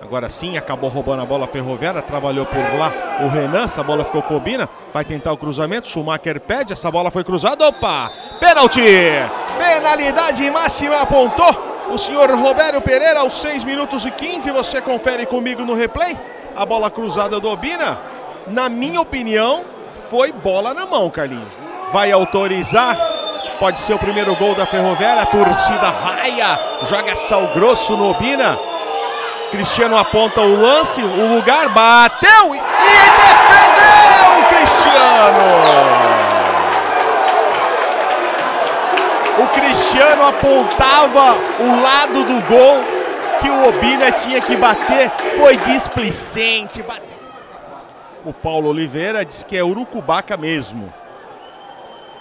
Agora sim, acabou roubando a bola ferroviária, trabalhou por lá o Renan, essa bola ficou cobina, vai tentar o cruzamento, Schumacher pede, essa bola foi cruzada, opa! Pênalti! Penalidade máxima apontou o senhor Roberto Pereira aos 6 minutos e 15, você confere comigo no replay, a bola cruzada do Obina, na minha opinião, foi bola na mão, Carlinhos. Vai autorizar, pode ser o primeiro gol da Ferroviária, a torcida raia, joga sal grosso no Obina, Cristiano aponta o lance, o lugar, bateu e, defendeu o Cristiano! O Cristiano apontava o lado do gol que o Obina tinha que bater, foi displicente. O Paulo Oliveira diz que é urucubaca mesmo.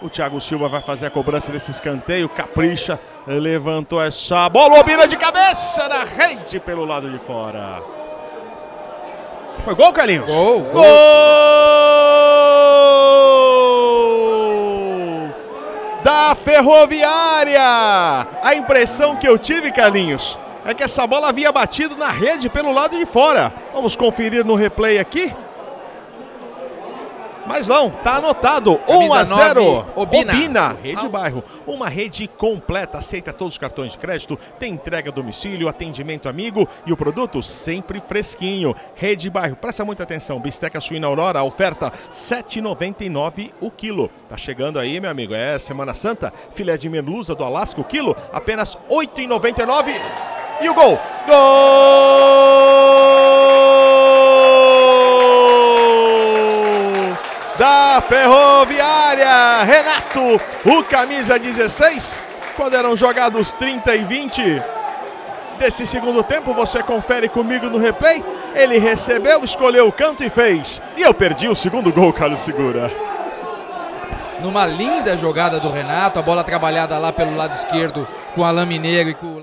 O Thiago Silva vai fazer a cobrança desse escanteio. Capricha, levantou essa bola. Obina de cabeça na rede pelo lado de fora. Foi gol, Carlinhos? Gol! Gol! Da Ferroviária! A impressão que eu tive, Carlinhos, é que essa bola havia batido na rede pelo lado de fora. Vamos conferir no replay aqui. Mas não, tá anotado. 1 a 0. Obina. Obina. Rede Bairro. Uma rede completa, aceita todos os cartões de crédito, tem entrega a domicílio, atendimento amigo e o produto sempre fresquinho. Rede Bairro, presta muita atenção. Bisteca suína Aurora, oferta 7,99 o quilo. Tá chegando aí, meu amigo. É Semana Santa. Filé de merluza do Alasca o quilo, apenas 8,99. E o gol. Gol! Da Ferroviária. Renato, o camisa 16. Quando eram jogados 30 e 20 desse segundo tempo, você confere comigo no replay. Ele recebeu, escolheu o canto e fez. E eu perdi o segundo gol, Carlos Segura. Numa linda jogada do Renato, a bola trabalhada lá pelo lado esquerdo com Alain Mineiro e com